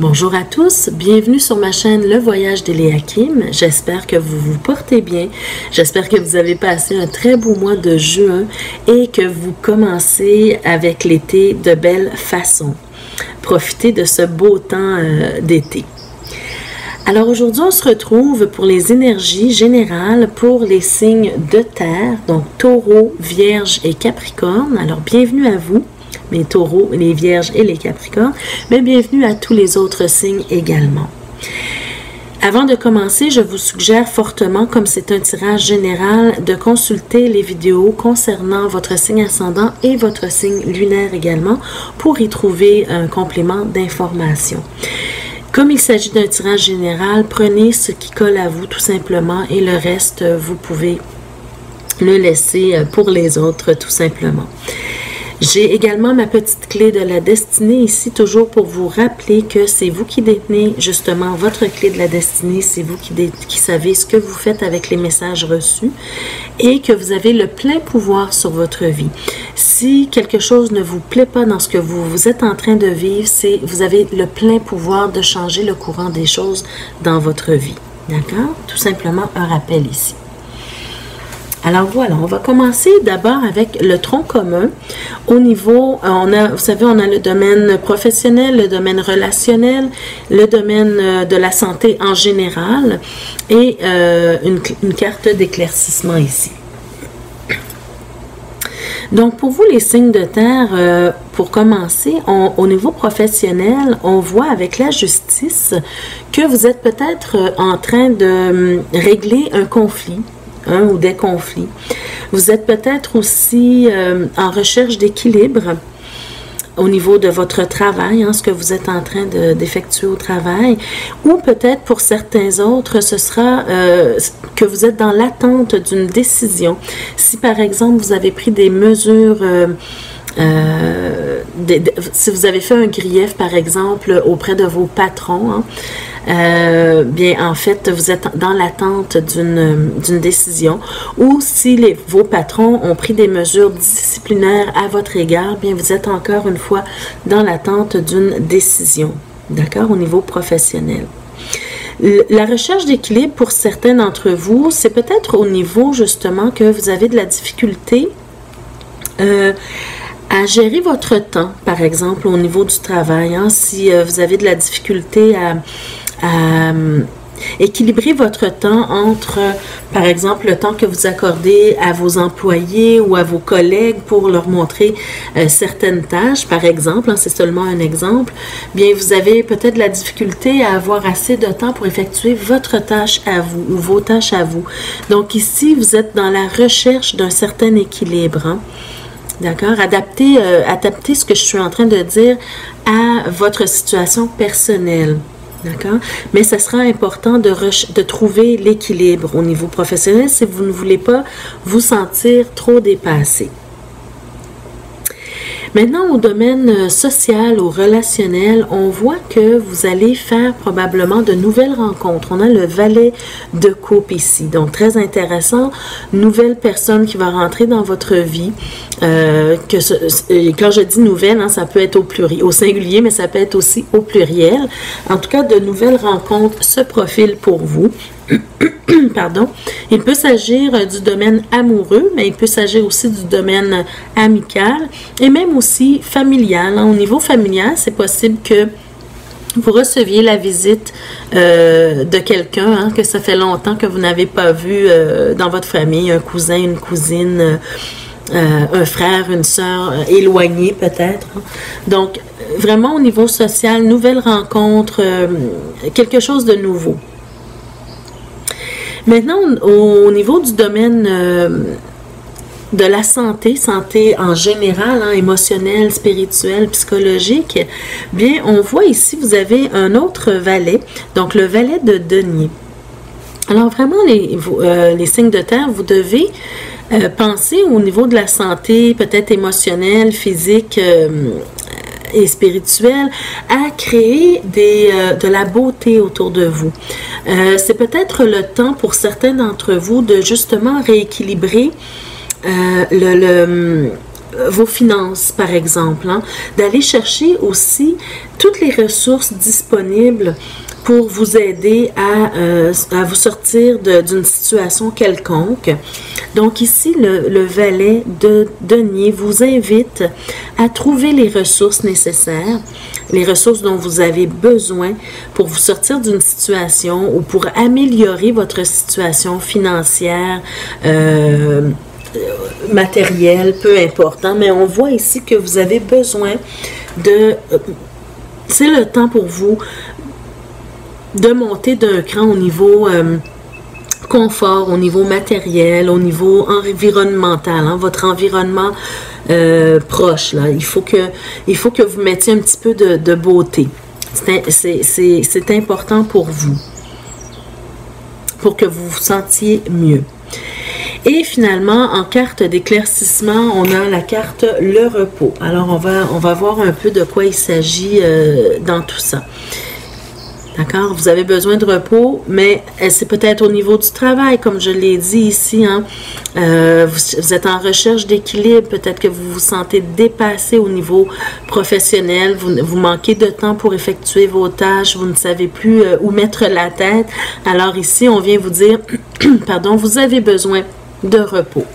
Bonjour à tous, bienvenue sur ma chaîne Le Voyage d'Eliakim. J'espère que vous vous portez bien. J'espère que vous avez passé un très beau mois de juin et que vous commencez avec l'été de belle façon. Profitez de ce beau temps euh, d'été. Alors aujourd'hui, on se retrouve pour les énergies générales pour les signes de terre, donc taureau, vierge et capricorne. Alors bienvenue à vous les taureaux, les vierges et les capricornes, mais bienvenue à tous les autres signes également. Avant de commencer, je vous suggère fortement, comme c'est un tirage général, de consulter les vidéos concernant votre signe ascendant et votre signe lunaire également pour y trouver un complément d'information. Comme il s'agit d'un tirage général, prenez ce qui colle à vous tout simplement et le reste, vous pouvez le laisser pour les autres tout simplement. J'ai également ma petite clé de la destinée ici, toujours pour vous rappeler que c'est vous qui détenez justement votre clé de la destinée, c'est vous qui, savez ce que vous faites avec les messages reçus et que vous avez le plein pouvoir sur votre vie. Si quelque chose ne vous plaît pas dans ce que vous, vous êtes en train de vivre, c'est vous avez le plein pouvoir de changer le courant des choses dans votre vie. D'accord? Tout simplement un rappel ici. Alors voilà, on va commencer d'abord avec le tronc commun. Au niveau, euh, on a, vous savez, on a le domaine professionnel, le domaine relationnel, le domaine euh, de la santé en général et euh, une, carte d'éclaircissement ici. Donc, pour vous, les signes de terre, pour commencer, au niveau professionnel, on voit avec la justice que vous êtes peut-être en train de hum, régler un conflit un ou des conflits. Vous êtes peut-être aussi euh, en recherche d'équilibre au niveau de votre travail, hein, ce que vous êtes en train d'effectuer au travail, ou peut-être pour certains autres, ce sera euh, que vous êtes dans l'attente d'une décision. Si par exemple vous avez pris des mesures euh, si vous avez fait un grief, par exemple, auprès de vos patrons, hein, euh, bien, en fait, vous êtes dans l'attente d'une décision. Ou si les, vos patrons ont pris des mesures disciplinaires à votre égard, bien, vous êtes encore une fois dans l'attente d'une décision, d'accord, au niveau professionnel. La recherche d'équilibre pour certains d'entre vous, c'est peut-être au niveau justement que vous avez de la difficulté euh, à gérer votre temps, par exemple, au niveau du travail. Hein, si euh, vous avez de la difficulté à, euh, équilibrer votre temps entre, par exemple, le temps que vous accordez à vos employés ou à vos collègues pour leur montrer euh, certaines tâches, par exemple, hein, c'est seulement un exemple, bien, vous avez peut-être la difficulté à avoir assez de temps pour effectuer votre tâche à vous ou vos tâches à vous. Donc ici, vous êtes dans la recherche d'un certain équilibre. Hein. D'accord? Euh, adapter ce que je suis en train de dire à votre situation personnelle. D'accord? Mais ce sera important de, de trouver l'équilibre au niveau professionnel si vous ne voulez pas vous sentir trop dépassé. Maintenant, au domaine euh, social, au relationnel, on voit que vous allez faire probablement de nouvelles rencontres. On a le valet de coupe ici, donc très intéressant. Nouvelle personne qui va rentrer dans votre vie. Euh, quand je dis nouvelle, hein, ça peut être au au singulier, mais ça peut être aussi au pluriel. En tout cas, de nouvelles rencontres se profilent pour vous. Pardon. Il peut s'agir euh, du domaine amoureux, mais il peut s'agir aussi du domaine amical et même aussi familial. Hein. Au niveau familial, c'est possible que vous receviez la visite euh, de quelqu'un hein, que ça fait longtemps que vous n'avez pas vu euh, dans votre famille, un cousin, une cousine, un frère, une soeur éloignée peut-être. Hein. Donc, vraiment au niveau social, nouvelle rencontre, quelque chose de nouveau. Maintenant, au, niveau du domaine euh, de la santé, santé en général, hein, émotionnelle, spirituelle, psychologique, bien, on voit ici, vous avez un autre valet, donc le valet de denier. Alors vraiment, les, euh, les signes de terre, vous devez euh, penser au niveau de la santé, peut-être émotionnelle, physique, et spirituelle à créer des, euh, de la beauté autour de vous. Euh, c'est peut-être le temps pour certains d'entre vous de justement rééquilibrer euh, vos finances, par exemple, hein. d'aller chercher aussi toutes les ressources disponibles pour vous aider à, euh, à vous sortir d'une situation quelconque. Donc ici, le, le valet de denier vous invite à trouver les ressources nécessaires, les ressources dont vous avez besoin pour vous sortir d'une situation ou pour améliorer votre situation financière. Euh, matérielle, peu important, mais on voit ici que vous avez besoin de... Euh, c'est le temps pour vous de monter d'un cran au niveau euh, confort, au niveau matériel, au niveau environnemental, hein, votre environnement euh, proche. Il, faut que, vous mettiez un petit peu de, beauté. C'est important pour vous, pour que vous vous sentiez mieux. Et finalement, en carte d'éclaircissement, on a la carte le repos. Alors, on va, on va voir un peu de quoi il s'agit euh, dans tout ça. D'accord? Vous avez besoin de repos, mais euh, c'est peut-être au niveau du travail, comme je l'ai dit ici. Hein. Euh, vous, êtes en recherche d'équilibre, peut-être que vous vous sentez dépassé au niveau professionnel, vous, vous, manquez de temps pour effectuer vos tâches, vous ne savez plus euh, où mettre la tête. Alors ici, on vient vous dire, pardon, vous avez besoin de repos.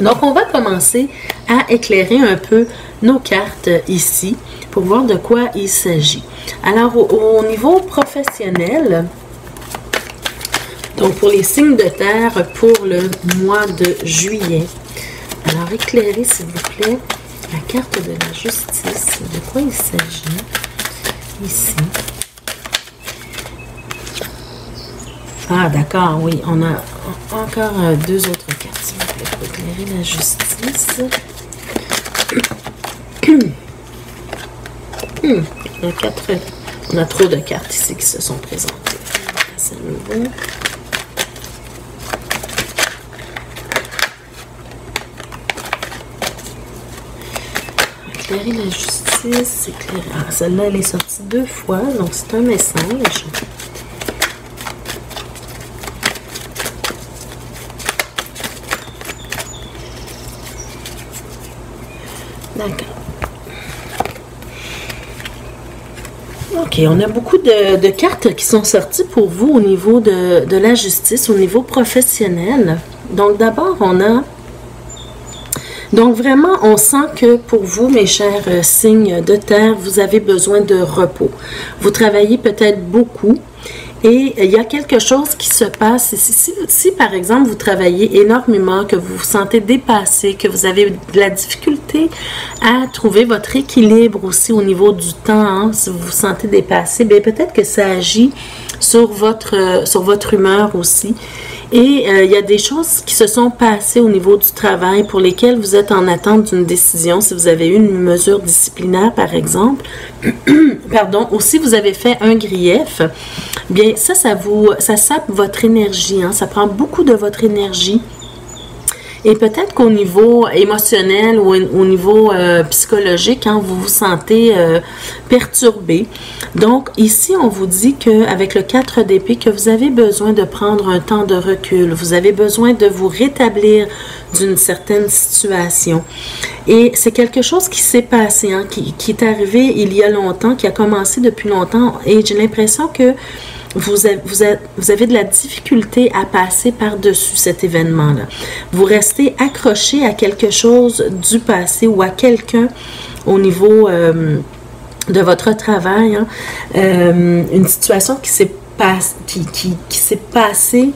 Donc, on va commencer à éclairer un peu nos cartes ici pour voir de quoi il s'agit. Alors, au, niveau professionnel, donc pour les signes de terre pour le mois de juillet, alors éclairez s'il vous plaît la carte de la justice. De quoi il s'agit? Ici? Ah, d'accord, oui, on a encore euh, deux autres cartes, s'il vous plaît, pour éclairer la justice. Hmm, on, a quatre, on a trop de cartes ici qui se sont présentées. Nouveau. Éclairer la justice, éclairer. Ah, celle-là, elle est sortie deux fois, donc c'est un message. D'accord. OK, on a beaucoup de, cartes qui sont sorties pour vous au niveau de, la justice, au niveau professionnel. Donc d'abord, on a... Donc vraiment, on sent que pour vous, mes chers euh, signes de terre, vous avez besoin de repos. Vous travaillez peut-être beaucoup et il y a quelque chose qui se passe. Si, par exemple, vous travaillez énormément, que vous vous sentez dépassé, que vous avez de la difficulté à trouver votre équilibre aussi au niveau du temps, hein, si vous vous sentez dépassé, bien peut-être que ça agit sur votre, sur votre humeur aussi. Et euh, il y a des choses qui se sont passées au niveau du travail pour lesquelles vous êtes en attente d'une décision. Si vous avez eu une mesure disciplinaire, par exemple, pardon, ou si vous avez fait un grief, bien ça, ça vous, ça sape votre énergie. Hein. ça prend beaucoup de votre énergie et peut-être qu'au niveau émotionnel ou au niveau euh, psychologique, hein, vous vous sentez euh, perturbé. Donc ici, on vous dit qu'avec le 4 d'épée, que vous avez besoin de prendre un temps de recul. Vous avez besoin de vous rétablir d'une certaine situation. Et c'est quelque chose qui s'est passé, hein, qui est arrivé il y a longtemps, qui a commencé depuis longtemps. Et j'ai l'impression que vous avez, de la difficulté à passer par-dessus cet événement-là. Vous restez accroché à quelque chose du passé ou à quelqu'un au niveau euh, de votre travail. Hein. Euh, une situation qui s'est passée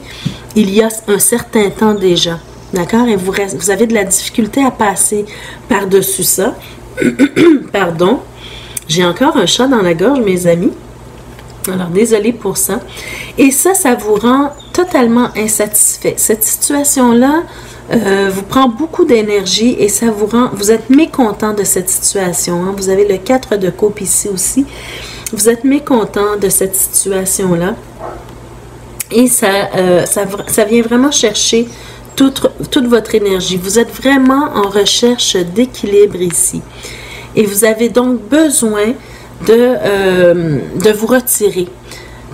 il y a un certain temps déjà. D'accord? Et vous avez de la difficulté à passer par-dessus ça. Pardon. J'ai encore un chat dans la gorge, mes amis. Alors, désolé pour ça. Et ça, ça vous rend totalement insatisfait. Cette situation-là euh, vous prend beaucoup d'énergie et ça vous rend, vous êtes mécontent de cette situation. Hein. Vous avez le 4 de coupe ici aussi. Vous êtes mécontent de cette situation-là. Et ça, euh, ça, vient vraiment chercher toute votre énergie. Vous êtes vraiment en recherche d'équilibre ici. Et vous avez donc besoin de, euh, de vous retirer.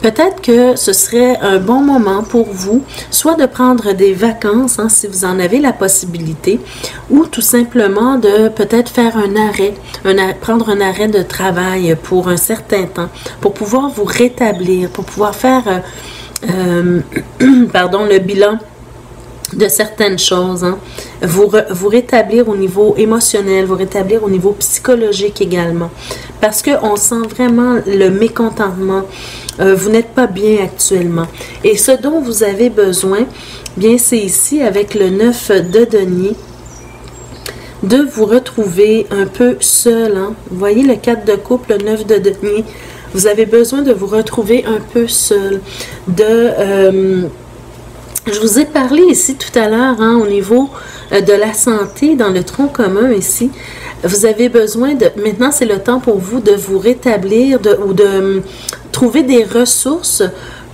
peut-être que ce serait un bon moment pour vous, soit de prendre des vacances, hein, si vous en avez la possibilité, ou tout simplement de peut-être faire un arrêt, prendre un arrêt de travail pour un certain temps, pour pouvoir vous rétablir, pour pouvoir faire, euh, euh, pardon, le bilan de certaines choses, hein. vous, rétablir au niveau émotionnel, vous rétablir au niveau psychologique également. Parce qu'on sent vraiment le mécontentement. Euh, vous n'êtes pas bien actuellement. Et ce dont vous avez besoin, bien c'est ici avec le 9 de denier, de vous retrouver un peu seul. Hein. Vous voyez le 4 de couple, le 9 de denier. Vous avez besoin de vous retrouver un peu seul, de... Euh, je vous ai parlé ici tout à l'heure hein, au niveau euh, de la santé dans le tronc commun ici. Vous avez besoin de... Maintenant, c'est le temps pour vous de vous rétablir de, ou de hum, trouver des ressources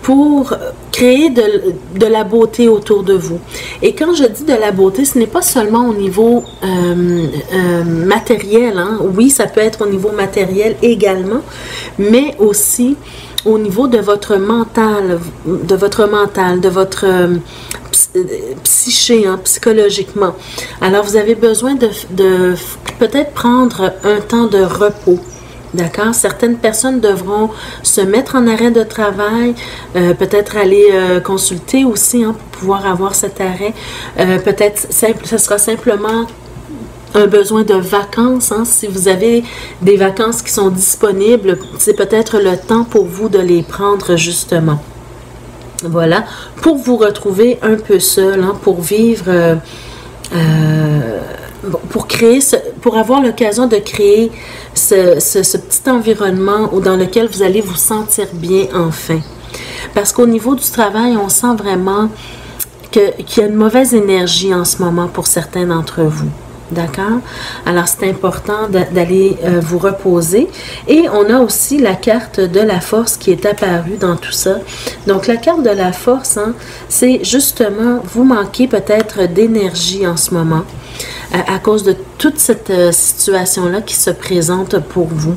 pour créer de, la beauté autour de vous. Et quand je dis de la beauté, ce n'est pas seulement au niveau euh, euh, matériel. Hein. Oui, ça peut être au niveau matériel également, mais aussi au niveau de votre mental, de votre mental, de votre euh, psyché, hein, psychologiquement. Alors, vous avez besoin de, peut-être prendre un temps de repos. D'accord? Certaines personnes devront se mettre en arrêt de travail, euh, peut-être aller euh, consulter aussi hein, pour pouvoir avoir cet arrêt. peut-être ce sera simplement un besoin de vacances, hein. si vous avez des vacances qui sont disponibles, c'est peut-être le temps pour vous de les prendre justement. Voilà, pour vous retrouver un peu seul, hein, pour vivre, euh, euh, pour créer, pour avoir l'occasion de créer ce, petit environnement dans lequel vous allez vous sentir bien enfin. Parce qu'au niveau du travail, on sent vraiment qu'il y a une mauvaise énergie en ce moment pour certains d'entre vous. D'accord? Alors, c'est important d'aller euh, vous reposer. Et on a aussi la carte de la force qui est apparue dans tout ça. Donc, la carte de la force, hein, c'est justement, vous manquez peut-être d'énergie en ce moment à, cause de toute cette euh, situation-là qui se présente pour vous.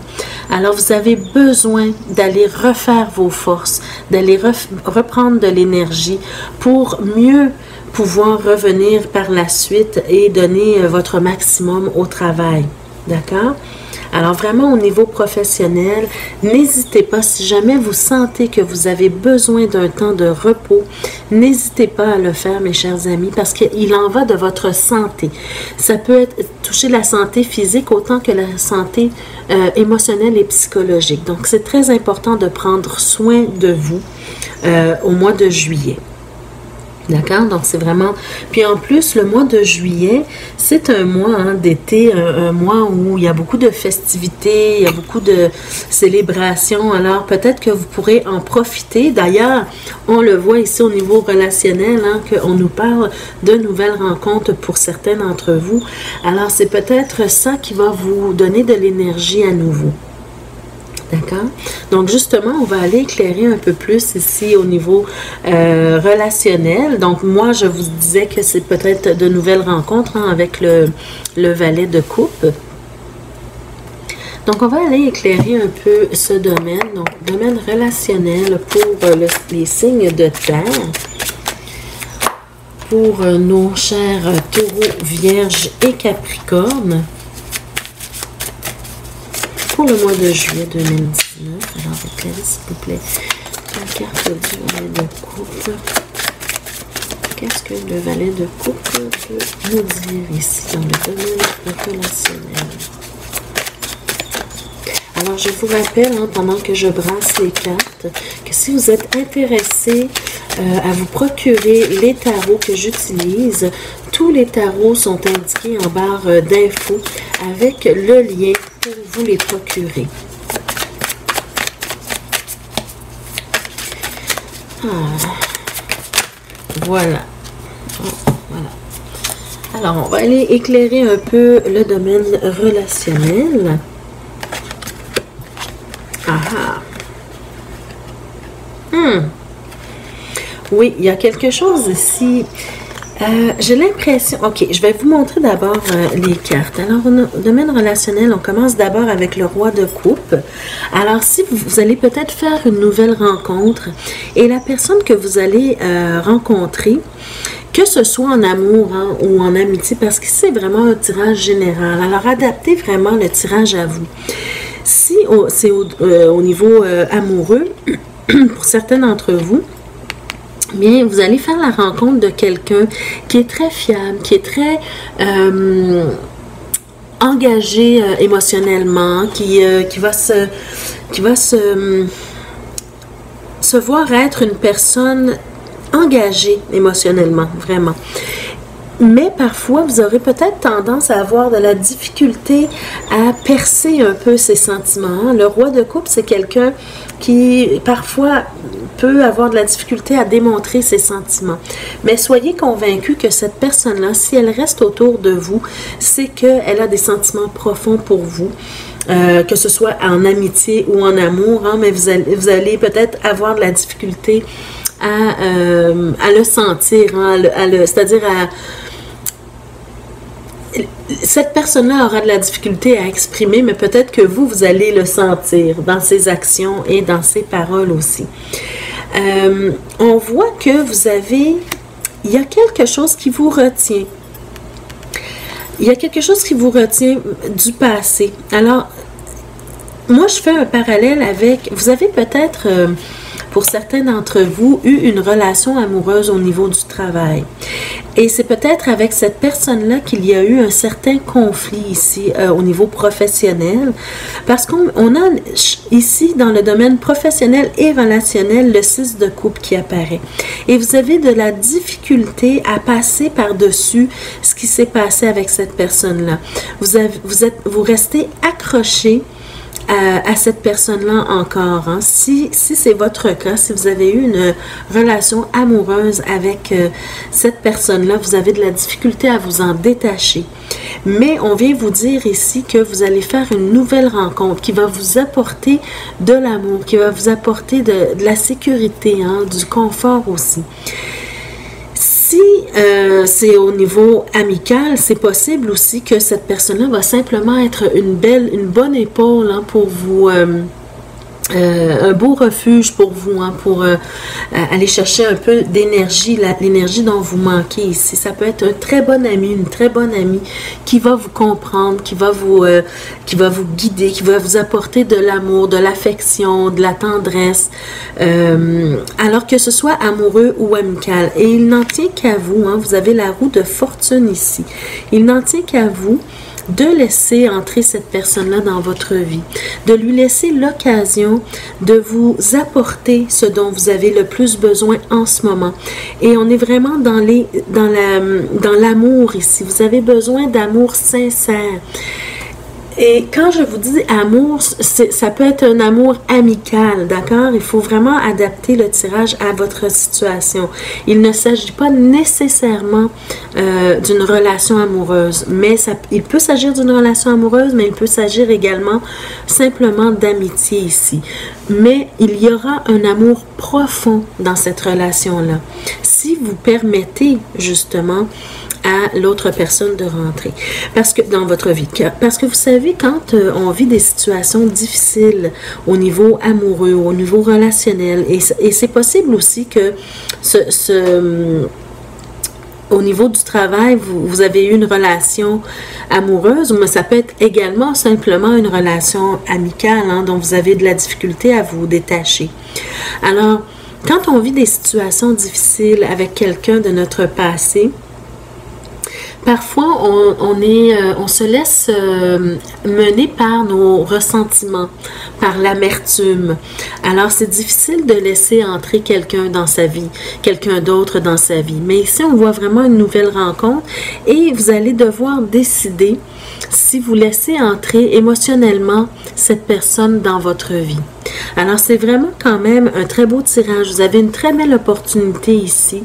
Alors, vous avez besoin d'aller refaire vos forces, d'aller reprendre de l'énergie pour mieux pouvoir revenir par la suite et donner euh, votre maximum au travail. D'accord? Alors vraiment au niveau professionnel, n'hésitez pas, si jamais vous sentez que vous avez besoin d'un temps de repos, n'hésitez pas à le faire, mes chers amis, parce qu'il en va de votre santé. Ça peut être, toucher la santé physique autant que la santé euh, émotionnelle et psychologique. Donc c'est très important de prendre soin de vous euh, au mois de juillet. D'accord? Donc, c'est vraiment... Puis en plus, le mois de juillet, c'est un mois hein, d'été, un, mois où il y a beaucoup de festivités, il y a beaucoup de célébrations. Alors, peut-être que vous pourrez en profiter. D'ailleurs, on le voit ici au niveau relationnel, hein, qu'on nous parle de nouvelles rencontres pour certains d'entre vous. Alors, c'est peut-être ça qui va vous donner de l'énergie à nouveau. D'accord? Donc, justement, on va aller éclairer un peu plus ici au niveau euh, relationnel. Donc, moi, je vous disais que c'est peut-être de nouvelles rencontres hein, avec le, valet de coupe. Donc, on va aller éclairer un peu ce domaine, donc domaine relationnel pour euh, les signes de terre. Pour euh, nos chers taureaux, vierges et capricornes pour le mois de juillet 2019. Alors, éclairez s'il vous plaît la carte du valet de coupe. Qu'est-ce que le valet de coupe peut nous dire ici dans le domaine relationnel? Alors, je vous rappelle, hein, pendant que je brasse les cartes, que si vous êtes intéressé euh, à vous procurer les tarots que j'utilise, tous les tarots sont indiqués en barre d'infos avec le lien pour vous les procurer. Ah. Voilà. voilà. Alors, on va aller éclairer un peu le domaine relationnel. Ah, ah. Hmm. Oui, il y a quelque chose ici Euh, j'ai l'impression. Ok, je vais vous montrer d'abord euh, les cartes. Alors, au domaine relationnel, on commence d'abord avec le roi de coupe. Alors, si vous, allez peut-être faire une nouvelle rencontre et la personne que vous allez euh, rencontrer, que ce soit en amour hein, ou en amitié, parce que c'est vraiment un tirage général. Alors, adaptez vraiment le tirage à vous. Si c'est au, niveau amoureux, pour certains d'entre vous, bien, vous allez faire la rencontre de quelqu'un qui est très fiable, qui est très euh, engagé euh, émotionnellement, qui, euh, qui va se, qui va se, se voir être une personne engagée émotionnellement, vraiment. Mais parfois, vous aurez peut-être tendance à avoir de la difficulté à percer un peu ses sentiments. Le roi de coupe, c'est quelqu'un qui parfois peut avoir de la difficulté à démontrer ses sentiments. Mais soyez convaincus que cette personne-là, si elle reste autour de vous, c'est qu'elle a des sentiments profonds pour vous. Euh, que ce soit en amitié ou en amour, hein, mais vous allez, peut-être avoir de la difficulté à, euh, le sentir, hein, c'est-à-dire à, cette personne-là aura de la difficulté à exprimer, mais peut-être que vous, vous allez le sentir dans ses actions et dans ses paroles aussi. Euh, on voit que vous avez, il y a quelque chose qui vous retient. Il y a quelque chose qui vous retient du passé. Alors, moi, je fais un parallèle avec, vous avez peut-être... Euh, pour certains d'entre vous, eu une relation amoureuse au niveau du travail. Et c'est peut-être avec cette personne-là qu'il y a eu un certain conflit ici euh, au niveau professionnel, parce qu'on a ici dans le domaine professionnel et relationnel le 6 de coupe qui apparaît. Et vous avez de la difficulté à passer par-dessus ce qui s'est passé avec cette personne-là. Vous, vous, restez accroché à, cette personne-là encore. Hein. Si, c'est votre cas, si vous avez eu une relation amoureuse avec euh, cette personne-là, vous avez de la difficulté à vous en détacher. Mais on vient vous dire ici que vous allez faire une nouvelle rencontre qui va vous apporter de l'amour, qui va vous apporter de, de la sécurité, hein, du confort aussi. Si euh, c'est au niveau amical, c'est possible aussi que cette personne-là va simplement être une belle, une bonne épaule hein, pour vous. Euh, euh, un beau refuge pour vous, hein, pour euh, aller chercher un peu d'énergie, l'énergie dont vous manquez ici. Ça peut être un très bon ami, une très bonne amie qui va vous comprendre, qui va vous, euh, qui va vous guider, qui va vous apporter de l'amour, de l'affection, de la tendresse, alors que ce soit amoureux ou amical. Et il n'en tient qu'à vous, hein, vous avez la roue de fortune ici. Il n'en tient qu'à vous de laisser entrer cette personne-là dans votre vie, de lui laisser l'occasion de vous apporter ce dont vous avez le plus besoin en ce moment. Et on est vraiment dans les dans la dans l'amour ici. Vous avez besoin d'amour sincère. Et quand je vous dis amour, ça peut être un amour amical, d'accord? Il faut vraiment adapter le tirage à votre situation. Il ne s'agit pas nécessairement euh, d'une relation amoureuse, mais il peut s'agir d'une relation amoureuse, mais il peut s'agir également simplement d'amitié ici. Mais il y aura un amour profond dans cette relation-là. Si vous permettez justement à l'autre personne de rentrer. Parce que dans votre vie, parce que vous savez, quand euh, on vit des situations difficiles au niveau amoureux, au niveau relationnel, et, c'est possible aussi que ce, au niveau du travail, vous, avez eu une relation amoureuse, mais ça peut être également simplement une relation amicale hein, dont vous avez de la difficulté à vous détacher. Alors, quand on vit des situations difficiles avec quelqu'un de notre passé, Parfois, euh, on se laisse euh, mener par nos ressentiments, par l'amertume. Alors, c'est difficile de laisser entrer quelqu'un dans sa vie, quelqu'un d'autre dans sa vie. Mais ici, on voit vraiment une nouvelle rencontre et vous allez devoir décider si vous laissez entrer émotionnellement cette personne dans votre vie. Alors, c'est vraiment quand même un très beau tirage. Vous avez une très belle opportunité ici.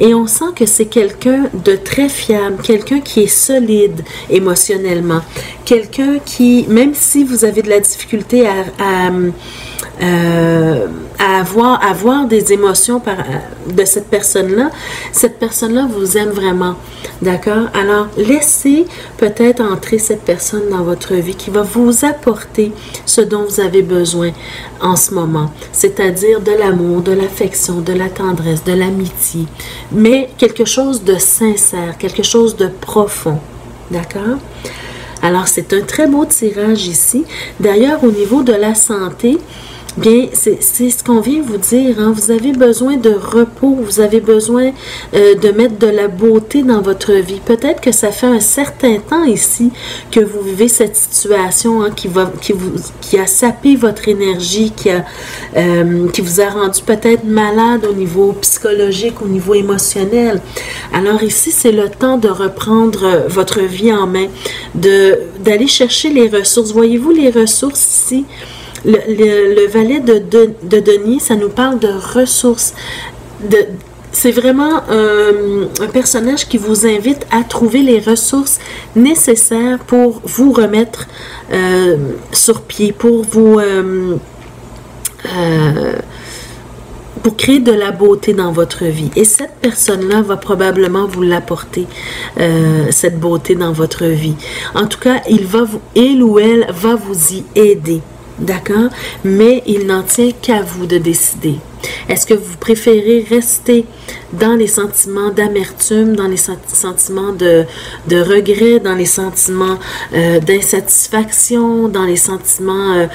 Et on sent que c'est quelqu'un de très fiable, quelqu'un qui est solide émotionnellement, quelqu'un qui, même si vous avez de la difficulté à, euh, à avoir, avoir des émotions par, de cette personne-là, cette personne-là vous aime vraiment. D'accord? Alors, laissez peut-être entrer cette personne dans votre vie qui va vous apporter ce dont vous avez besoin en ce moment, c'est-à-dire de l'amour, de l'affection, de la tendresse, de l'amitié, mais quelque chose de sincère, quelque chose de profond. D'accord? Alors, c'est un très beau tirage ici. D'ailleurs, au niveau de la santé, Bien, c'est ce qu'on vient vous dire. Hein. Vous avez besoin de repos, vous avez besoin euh, de mettre de la beauté dans votre vie. Peut-être que ça fait un certain temps ici que vous vivez cette situation hein, qui, va, qui, vous, qui a sapé votre énergie, qui, a, euh, qui vous a rendu peut-être malade au niveau psychologique, au niveau émotionnel. Alors ici, c'est le temps de reprendre euh, votre vie en main, d'aller chercher les ressources. Voyez-vous les ressources ici? Le, valet de, de, Denis, ça nous parle de ressources. De, c'est vraiment euh, un personnage qui vous invite à trouver les ressources nécessaires pour vous remettre euh, sur pied, pour vous... Euh, pour créer de la beauté dans votre vie. Et cette personne-là va probablement vous l'apporter, cette beauté dans votre vie. En tout cas, il va vous, il ou elle va vous y aider. D'accord? Mais il n'en tient qu'à vous de décider. Est-ce que vous préférez rester dans les sentiments d'amertume, dans les sentiments de, regret, dans les sentiments euh, d'insatisfaction, dans les sentiments euh,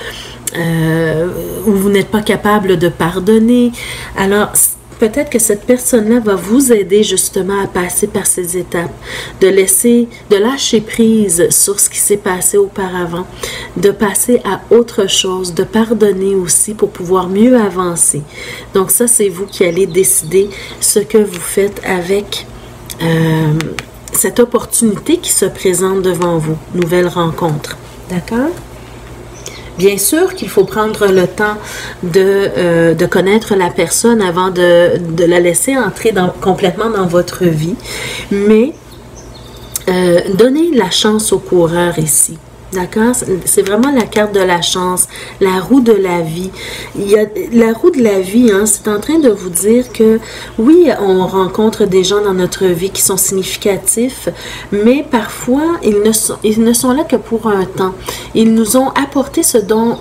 euh, où vous n'êtes pas capable de pardonner? Alors, peut-être que cette personne-là va vous aider justement à passer par ces étapes, de laisser, de lâcher prise sur ce qui s'est passé auparavant, de passer à autre chose, de pardonner aussi pour pouvoir mieux avancer. Donc ça, c'est vous qui allez décider ce que vous faites avec euh, cette opportunité qui se présente devant vous, nouvelle rencontre. D'accord? Bien sûr qu'il faut prendre le temps de, euh, connaître la personne avant de, la laisser entrer complètement dans votre vie, mais euh, donnez la chance au coureur ici. D'accord? C'est vraiment la carte de la chance, la roue de la vie. La roue de la vie, hein, c'est en train de vous dire que oui, on rencontre des gens dans notre vie qui sont significatifs, mais parfois, ils ne sont, ils ne sont là que pour un temps. Ils nous ont apporté ce dont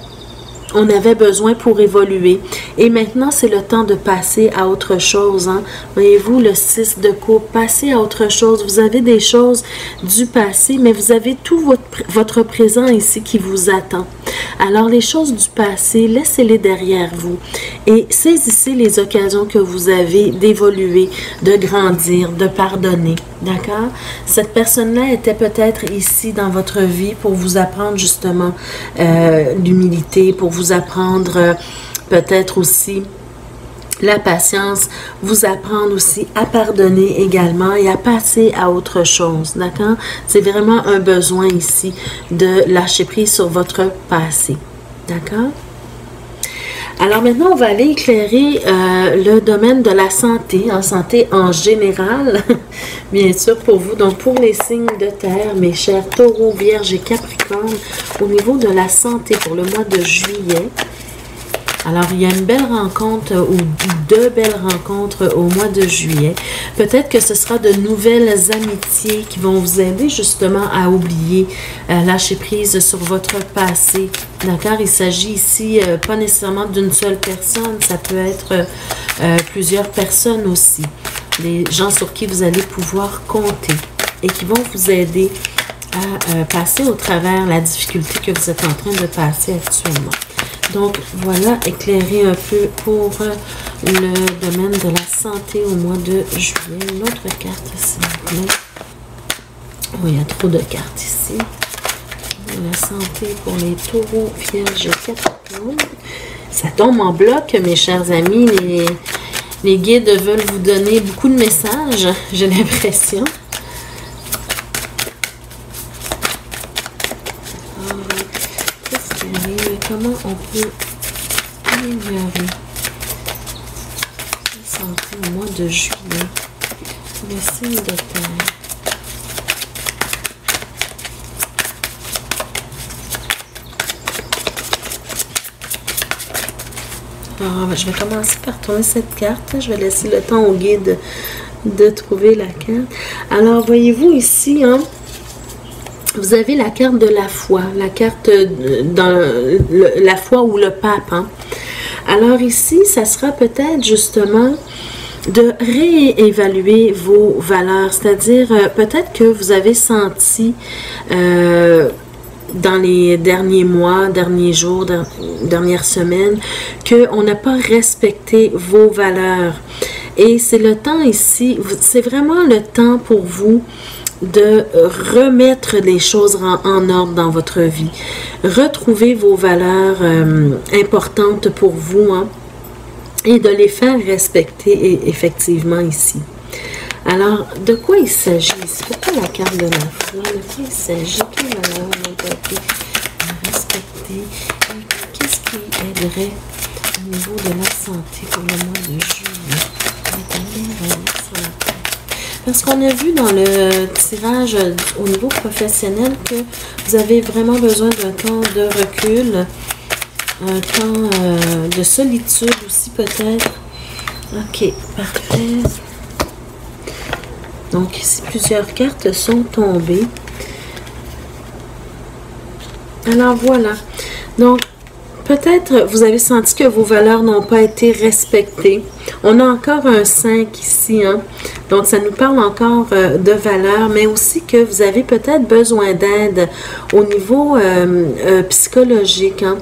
on avait besoin pour évoluer. Et maintenant, c'est le temps de passer à autre chose. Hein. Voyez-vous, le 6 de coupe, passer à autre chose. Vous avez des choses du passé, mais vous avez tout votre, votre présent ici qui vous attend. Alors, les choses du passé, laissez-les derrière vous et saisissez les occasions que vous avez d'évoluer, de grandir, de pardonner. D'accord? Cette personne-là était peut-être ici dans votre vie pour vous apprendre justement euh, l'humilité, pour vous apprendre euh, peut-être aussi la patience, vous apprendre aussi à pardonner également et à passer à autre chose. D'accord? C'est vraiment un besoin ici de lâcher prise sur votre passé. D'accord? Alors maintenant, on va aller éclairer euh, le domaine de la santé, en santé en général, bien sûr pour vous. Donc pour les signes de terre, mes chers taureaux, vierges et capricornes, au niveau de la santé pour le mois de juillet, alors, il y a une belle rencontre ou deux belles rencontres au mois de juillet. Peut-être que ce sera de nouvelles amitiés qui vont vous aider justement à oublier, à lâcher prise sur votre passé. D'accord? Il s'agit ici euh, pas nécessairement d'une seule personne, ça peut être euh, plusieurs personnes aussi. Des gens sur qui vous allez pouvoir compter et qui vont vous aider à euh, passer au travers la difficulté que vous êtes en train de passer actuellement. Donc voilà, éclairer un peu pour le domaine de la santé au mois de juillet. Une autre carte, s'il vous plaît. Oh, il y a trop de cartes ici. La santé pour les taureaux, vierges, capricornes. Ça tombe en bloc, mes chers amis. Les, les guides veulent vous donner beaucoup de messages, j'ai l'impression. Comment on peut améliorer la santé au mois de juillet? Le signe de. Alors, je vais commencer par tourner cette carte. Je vais laisser le temps au guide de trouver la carte. Alors, voyez-vous ici, hein, vous avez la carte de la foi, la carte dans la foi ou le pape. Hein. Alors ici, ça sera peut-être justement de réévaluer vos valeurs, c'est-à-dire euh, peut-être que vous avez senti euh, dans les derniers mois, derniers jours, dernières semaines, qu'on n'a pas respecté vos valeurs. Et c'est le temps ici, c'est vraiment le temps pour vous de remettre les choses en, ordre dans votre vie. Retrouver vos valeurs euh, importantes pour vous hein, et de les faire respecter effectivement ici. Alors, de quoi il s'agit? Pourquoi la carte de la foi? De quoi il s'agit? Quelles valeurs ont été respectées? Qu'est-ce qui aiderait au niveau de la santé pour le mois de juillet? Parce qu'on a vu dans le tirage au niveau professionnel que vous avez vraiment besoin d'un temps de recul, un temps euh, de solitude aussi peut-être. Ok, parfait. Donc ici, plusieurs cartes sont tombées. Alors voilà. Donc, Peut-être vous avez senti que vos valeurs n'ont pas été respectées. On a encore un 5 ici, hein? donc ça nous parle encore euh, de valeurs, mais aussi que vous avez peut-être besoin d'aide au niveau euh, euh, psychologique. Hein?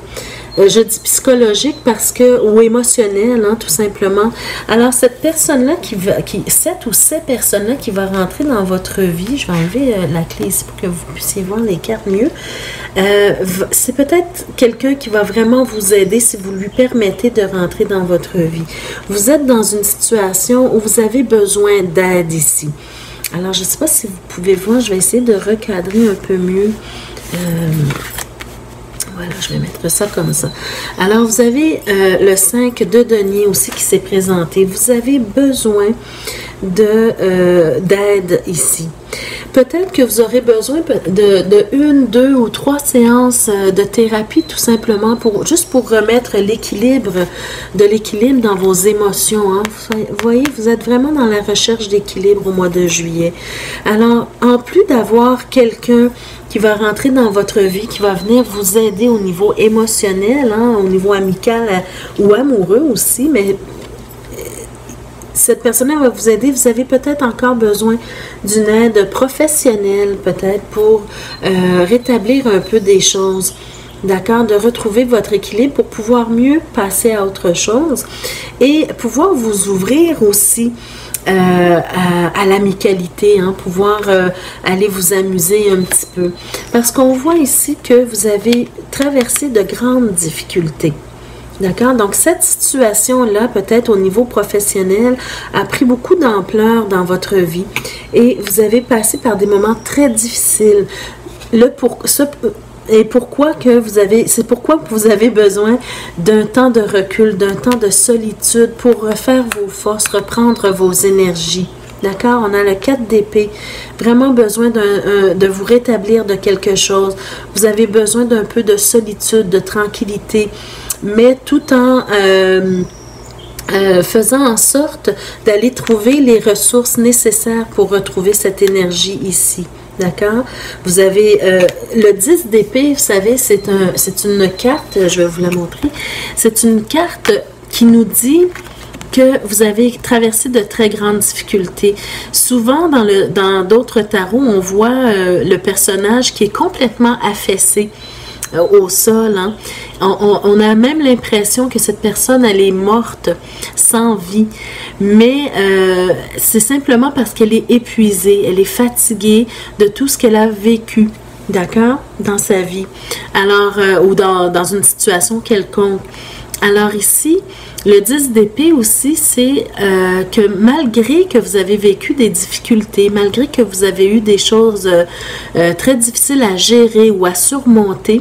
Euh, je dis psychologique parce que, ou émotionnel, hein, tout simplement. Alors, cette personne-là qui va, cette ou ces personnes-là qui va rentrer dans votre vie, je vais enlever euh, la clé ici pour que vous puissiez voir les cartes mieux. Euh, c'est peut-être quelqu'un qui va vraiment vous aider si vous lui permettez de rentrer dans votre vie. Vous êtes dans une situation où vous avez besoin d'aide ici. Alors, je ne sais pas si vous pouvez voir, je vais essayer de recadrer un peu mieux. Voilà, je vais mettre ça comme ça. Alors, vous avez euh, le 5 de denier aussi qui s'est présenté. Vous avez besoin euh, d'aide ici. Peut-être que vous aurez besoin de, de, une, deux ou trois séances euh, de thérapie tout simplement pour juste pour remettre l'équilibre de l'équilibre dans vos émotions. Hein. Vous voyez, vous êtes vraiment dans la recherche d'équilibre au mois de juillet. Alors, en plus d'avoir quelqu'un qui va rentrer dans votre vie, qui va venir vous aider au niveau émotionnel, hein, au niveau amical euh, ou amoureux aussi, mais euh, cette personne va vous aider. Vous avez peut-être encore besoin d'une aide professionnelle, peut-être, pour euh, rétablir un peu des choses. D'accord? De retrouver votre équilibre pour pouvoir mieux passer à autre chose et pouvoir vous ouvrir aussi euh, à, l'amicalité, hein, pouvoir euh, aller vous amuser un petit peu. Parce qu'on voit ici que vous avez traversé de grandes difficultés. D'accord? Donc, cette situation-là, peut-être au niveau professionnel, a pris beaucoup d'ampleur dans votre vie et vous avez passé par des moments très difficiles. Le pour, et pourquoi que vous avez, c'est pourquoi vous avez besoin d'un temps de recul, d'un temps de solitude pour refaire vos forces, reprendre vos énergies? D'accord? On a le 4 d'épée. Vraiment besoin de vous rétablir de quelque chose. Vous avez besoin d'un peu de solitude, de tranquillité, mais tout en euh, euh, faisant en sorte d'aller trouver les ressources nécessaires pour retrouver cette énergie ici. D'accord? Vous avez euh, le 10 d'épée, vous savez, c'est un, une carte, je vais vous la montrer. C'est une carte qui nous dit que vous avez traversé de très grandes difficultés. Souvent, dans le dans d'autres tarots, on voit euh, le personnage qui est complètement affaissé au sol. Hein. On, a même l'impression que cette personne, elle est morte, sans vie. Mais euh, c'est simplement parce qu'elle est épuisée, elle est fatiguée de tout ce qu'elle a vécu, d'accord, dans sa vie. Alors, euh, ou dans, dans une situation quelconque. Alors ici, le 10 d'épée aussi, c'est que malgré que vous avez vécu des difficultés, malgré que vous avez eu des choses très difficiles à gérer ou à surmonter,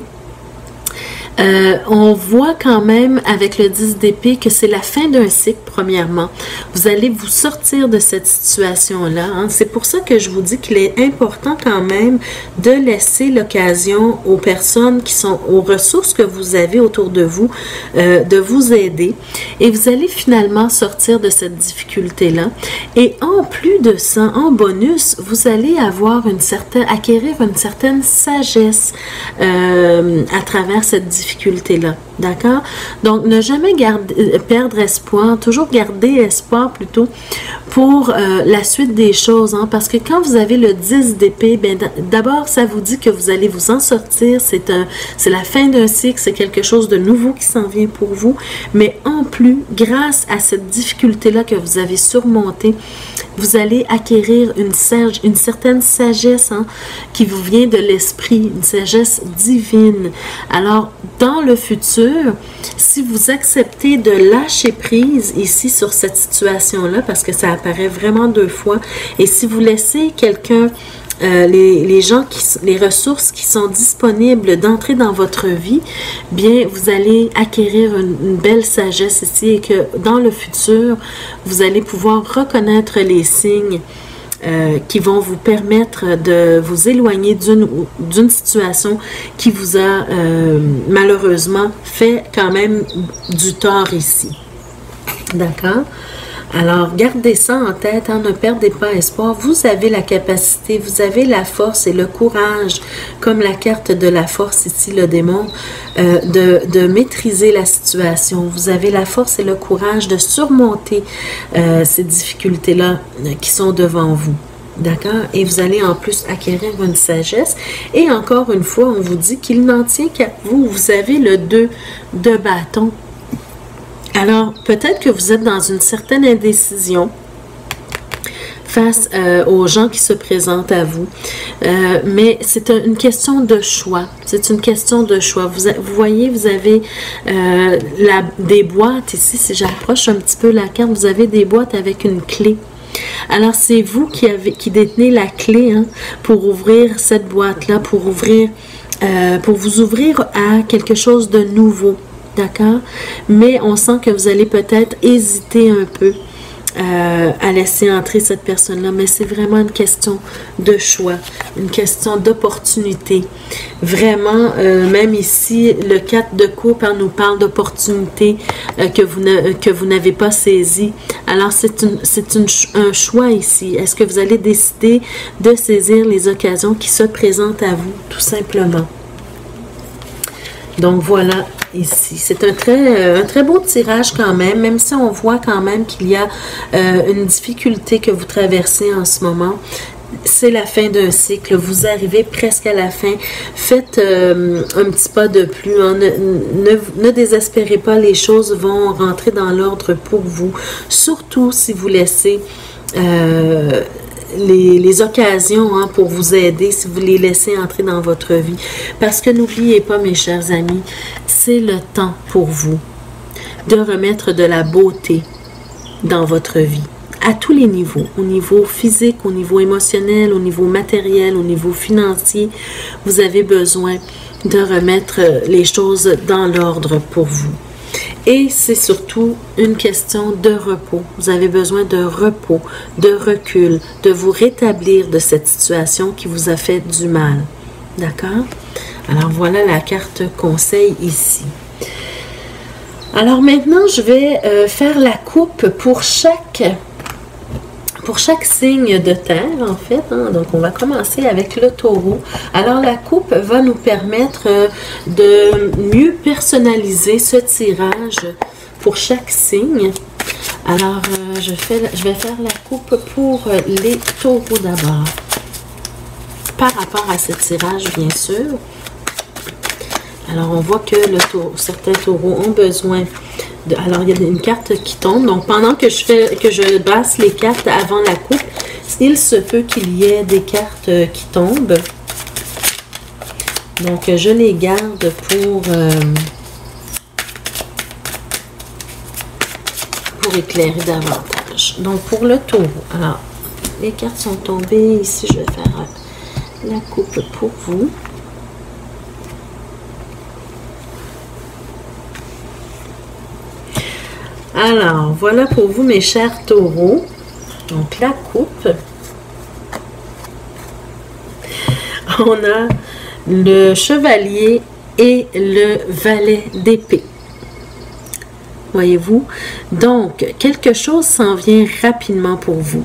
Euh, on voit quand même avec le 10 d'épée que c'est la fin d'un cycle, premièrement. Vous allez vous sortir de cette situation-là. Hein. C'est pour ça que je vous dis qu'il est important quand même de laisser l'occasion aux personnes qui sont aux ressources que vous avez autour de vous euh, de vous aider. Et vous allez finalement sortir de cette difficulté-là. Et en plus de ça, en bonus, vous allez avoir une certaine, acquérir une certaine sagesse euh, à travers cette difficulté-là. D'accord? Donc, ne jamais euh, perdre espoir, toujours garder espoir plutôt pour euh, la suite des choses. Hein, parce que quand vous avez le 10 d'épée, ben, d'abord, ça vous dit que vous allez vous en sortir. C'est un, c'est la fin d'un cycle, c'est quelque chose de nouveau qui s'en vient pour vous. Mais en plus, grâce à cette difficulté-là que vous avez surmontée, vous allez acquérir une, certaine sagesse hein, qui vous vient de l'esprit, une sagesse divine. Alors, dans le futur, si vous acceptez de lâcher prise ici sur cette situation-là, parce que ça apparaît vraiment deux fois, et si vous laissez quelqu'un euh, les, gens, qui, les ressources qui sont disponibles d'entrer dans votre vie, bien, vous allez acquérir une, belle sagesse ici et que dans le futur, vous allez pouvoir reconnaître les signes euh, qui vont vous permettre de vous éloigner d'une situation qui vous a euh, malheureusement fait quand même du tort ici. D'accord? Alors, gardez ça en tête, hein, ne perdez pas espoir. Vous avez la capacité, vous avez la force et le courage, comme la carte de la force ici le démon, euh, de, maîtriser la situation. Vous avez la force et le courage de surmonter euh, ces difficultés-là euh, qui sont devant vous. D'accord? Et vous allez en plus acquérir une sagesse. Et encore une fois, on vous dit qu'il n'en tient qu'à vous. Vous avez le 2 de bâton alors, peut-être que vous êtes dans une certaine indécision face euh, aux gens qui se présentent à vous. Euh, mais c'est une question de choix. C'est une question de choix. Vous, voyez, vous avez euh, des boîtes ici. Si j'approche un petit peu la carte, vous avez des boîtes avec une clé. Alors, c'est vous qui détenez la clé hein, pour ouvrir cette boîte-là, pour ouvrir, pour vous ouvrir à quelque chose de nouveau. D'accord? Mais on sent que vous allez peut-être hésiter un peu euh, à laisser entrer cette personne-là, mais c'est vraiment une question de choix, une question d'opportunité. Vraiment, euh, même ici, le 4 de coupe hein, nous parle d'opportunité euh, que vous n'avez pas saisi. Alors, c'est un choix ici. Est-ce que vous allez décider de saisir les occasions qui se présentent à vous, tout simplement? Donc voilà, ici. C'est un très, euh, un très beau tirage quand même, même si on voit quand même qu'il y a euh, une difficulté que vous traversez en ce moment c'est la fin d'un cycle. Vous arrivez presque à la fin. Faites euh, un petit pas de plus. Hein. Ne, ne, désespérez pas. Les choses vont rentrer dans l'ordre pour vous. Surtout si vous laissez les, occasions hein, pour vous aider si vous les laissez entrer dans votre vie. Parce que n'oubliez pas, mes chers amis, c'est le temps pour vous de remettre de la beauté dans votre vie à tous les niveaux, au niveau physique, au niveau émotionnel, au niveau matériel, au niveau financier. Vous avez besoin de remettre les choses dans l'ordre pour vous. Et c'est surtout une question de repos. Vous avez besoin de repos, de recul, de vous rétablir de cette situation qui vous a fait du mal. D'accord? Alors voilà la carte conseil ici. Alors maintenant, je vais euh, faire la coupe pour chaque pour chaque signe de terre, en fait. Hein. donc, on va commencer avec le taureau. Alors, la coupe va nous permettre euh, de mieux personnaliser ce tirage pour chaque signe. Alors, euh, je, fais, je vais faire la coupe pour les taureaux d'abord. Par rapport à ce tirage, bien sûr. Alors, on voit que certains taureaux ont besoin alors, il y a une carte qui tombe. Donc, pendant que je fais que je basse les cartes avant la coupe, il se peut qu'il y ait des cartes euh, qui tombent. Donc, je les garde pour, euh, pour éclairer davantage. Donc, pour le taureau. Alors, les cartes sont tombées. Ici, je vais faire la coupe pour vous. Alors, voilà pour vous, mes chers taureaux. Donc, la coupe. On a le chevalier et le valet d'épée. Voyez-vous? Donc, quelque chose s'en vient rapidement pour vous.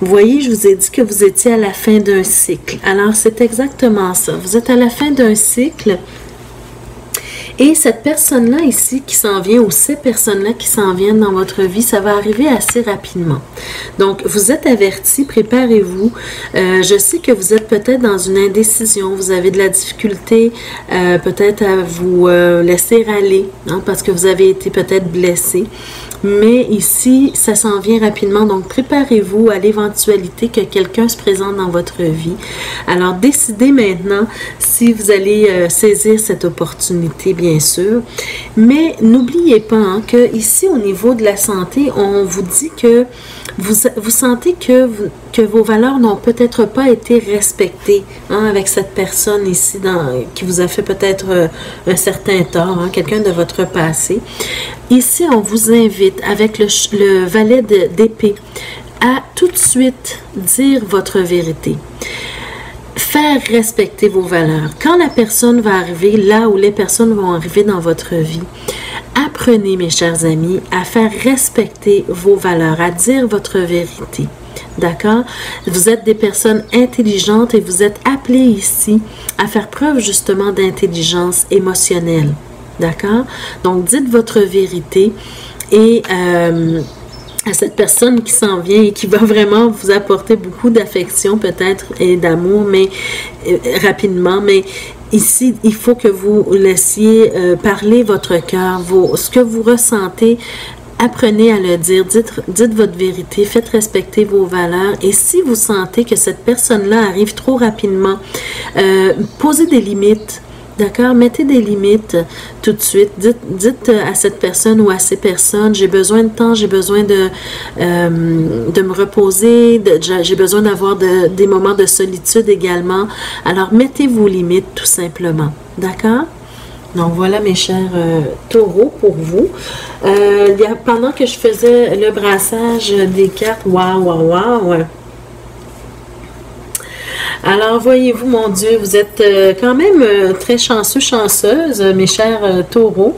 Vous voyez, je vous ai dit que vous étiez à la fin d'un cycle. Alors, c'est exactement ça. Vous êtes à la fin d'un cycle et cette personne-là ici qui s'en vient, ou ces personnes-là qui s'en viennent dans votre vie, ça va arriver assez rapidement. Donc, vous êtes averti, préparez-vous. Euh, je sais que vous êtes peut-être dans une indécision, vous avez de la difficulté euh, peut-être à vous euh, laisser aller, hein, parce que vous avez été peut-être blessé. Mais ici, ça s'en vient rapidement. Donc, préparez-vous à l'éventualité que quelqu'un se présente dans votre vie. Alors, décidez maintenant si vous allez euh, saisir cette opportunité, bien sûr. Mais n'oubliez pas hein, que ici, au niveau de la santé, on vous dit que vous, vous sentez que, que vos valeurs n'ont peut-être pas été respectées hein, avec cette personne ici dans, qui vous a fait peut-être euh, un certain tort, hein, quelqu'un de votre passé. Ici, on vous invite avec le, le valet d'épée à tout de suite dire votre vérité faire respecter vos valeurs. Quand la personne va arriver là où les personnes vont arriver dans votre vie, apprenez, mes chers amis, à faire respecter vos valeurs, à dire votre vérité. D'accord? Vous êtes des personnes intelligentes et vous êtes appelés ici à faire preuve justement d'intelligence émotionnelle. D'accord? Donc, dites votre vérité et euh, à cette personne qui s'en vient et qui va vraiment vous apporter beaucoup d'affection peut-être et d'amour, mais euh, rapidement, mais ici, il faut que vous laissiez euh, parler votre cœur, ce que vous ressentez. Apprenez à le dire, dites, votre vérité, faites respecter vos valeurs. Et si vous sentez que cette personne-là arrive trop rapidement, euh, posez des limites, D'accord? Mettez des limites tout de suite. Dites, à cette personne ou à ces personnes, j'ai besoin de temps, j'ai besoin de, euh, de me reposer, j'ai besoin d'avoir des moments de solitude également. Alors, mettez vos limites tout simplement. D'accord? Donc voilà mes chers euh, taureaux pour vous. Euh, pendant que je faisais le brassage des cartes, waouh, waouh, waouh, alors, voyez-vous, mon Dieu, vous êtes euh, quand même euh, très chanceux, chanceuse, mes chers euh, taureaux.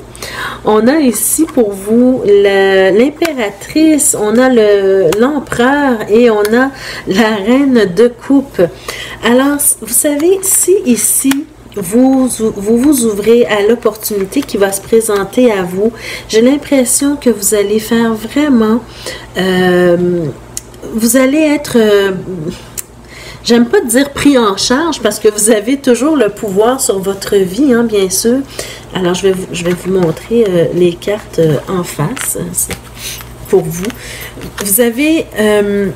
On a ici pour vous l'impératrice, on a l'empereur et on a la reine de coupe. Alors, vous savez, si ici, vous, vous vous ouvrez à l'opportunité qui va se présenter à vous, j'ai l'impression que vous allez faire vraiment... vous allez être j'aime pas dire pris en charge parce que vous avez toujours le pouvoir sur votre vie, hein, bien sûr. Alors, je vais vous, je vais vous montrer euh, les cartes euh, en face pour vous. Vous avez euh,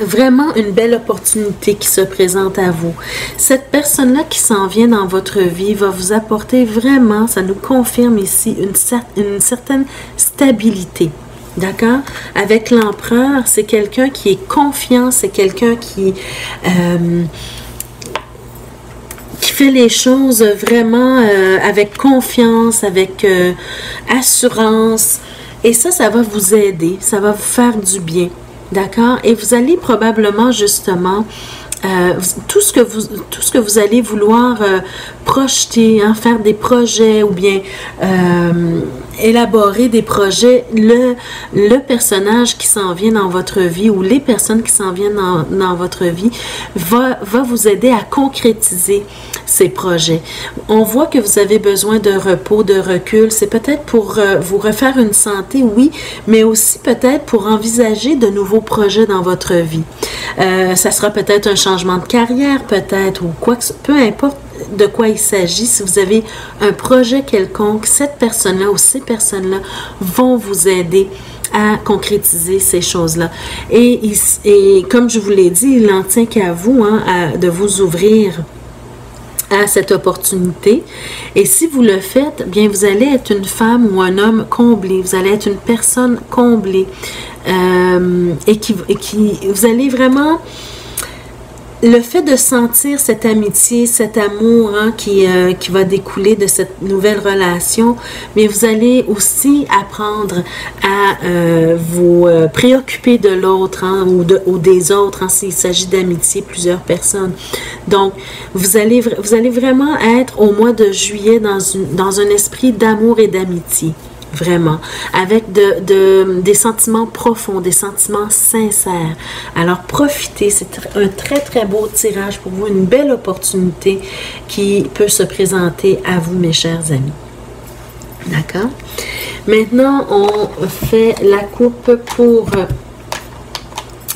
vraiment une belle opportunité qui se présente à vous. Cette personne-là qui s'en vient dans votre vie va vous apporter vraiment, ça nous confirme ici, une certaine stabilité. D'accord? Avec l'empereur, c'est quelqu'un qui est confiant, c'est quelqu'un qui, euh, fait les choses vraiment euh, avec confiance, avec euh, assurance. Et ça, ça va vous aider, ça va vous faire du bien. D'accord? Et vous allez probablement justement tout, ce que vous, tout ce que vous allez vouloir projeter, hein, faire des projets ou bien élaborer des projets, le, personnage qui s'en vient dans votre vie ou les personnes qui s'en viennent dans, votre vie va, vous aider à concrétiser ces projets. On voit que vous avez besoin de repos, de recul. C'est peut-être pour euh, vous refaire une santé, oui, mais aussi peut-être pour envisager de nouveaux projets dans votre vie. Euh, ça sera peut-être un changement de carrière, peut-être, ou quoi que ce peu importe de quoi il s'agit, si vous avez un projet quelconque, cette personne-là ou ces personnes-là vont vous aider à concrétiser ces choses-là. Et, et, comme je vous l'ai dit, il n'en tient qu'à vous hein, de vous ouvrir à cette opportunité. Et si vous le faites, bien, vous allez être une femme ou un homme comblé. Vous allez être une personne comblée. Euh, et, qui, et qui, vous allez vraiment le fait de sentir cette amitié, cet amour hein, qui, euh, qui va découler de cette nouvelle relation, mais vous allez aussi apprendre à euh, vous euh, préoccuper de l'autre hein, ou, de, ou des autres hein, s'il s'agit d'amitié, plusieurs personnes. Donc, vous allez, vous allez vraiment être au mois de juillet dans, dans un esprit d'amour et d'amitié vraiment, avec de, des sentiments profonds, des sentiments sincères. Alors profitez, c'est un très très beau tirage pour vous, une belle opportunité qui peut se présenter à vous, mes chers amis. D'accord? Maintenant, on fait la coupe pour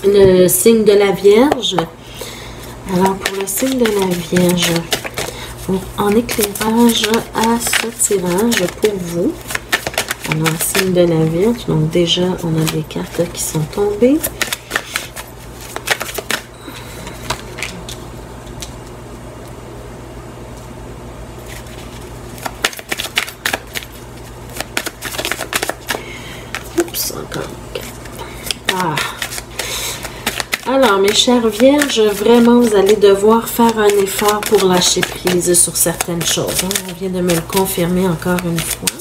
le signe de la Vierge. Alors, pour le signe de la Vierge, en éclairage à ce tirage pour vous, on a un signe de la Vierge. Donc déjà, on a des cartes qui sont tombées. Oups, encore. Ah. Alors, mes chères vierges, vraiment, vous allez devoir faire un effort pour lâcher prise sur certaines choses. Hein. On vient de me le confirmer encore une fois.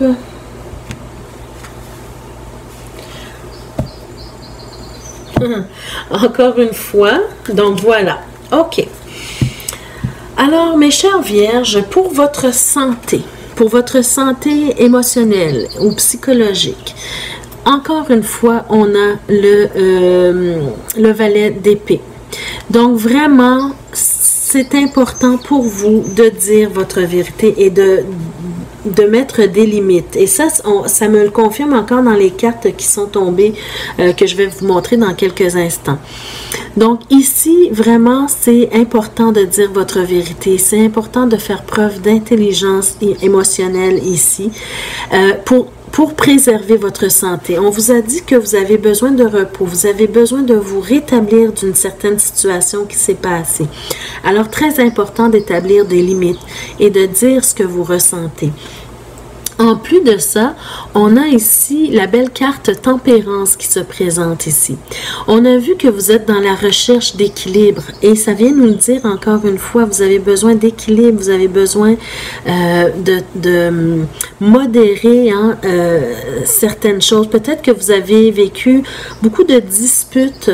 Encore une fois. Donc voilà. OK. Alors, mes chères vierges, pour votre santé, pour votre santé émotionnelle ou psychologique, encore une fois, on a le, euh, le valet d'épée. Donc vraiment, c'est important pour vous de dire votre vérité et de de mettre des limites. Et ça, ça me le confirme encore dans les cartes qui sont tombées, euh, que je vais vous montrer dans quelques instants. Donc ici, vraiment, c'est important de dire votre vérité. C'est important de faire preuve d'intelligence émotionnelle ici euh, pour pour préserver votre santé. On vous a dit que vous avez besoin de repos, vous avez besoin de vous rétablir d'une certaine situation qui s'est passée. Alors, très important d'établir des limites et de dire ce que vous ressentez. En plus de ça, on a ici la belle carte tempérance qui se présente ici. On a vu que vous êtes dans la recherche d'équilibre et ça vient nous dire encore une fois, vous avez besoin d'équilibre, vous avez besoin euh, de, hum, modérer hein, euh, certaines choses. Peut-être que vous avez vécu beaucoup de disputes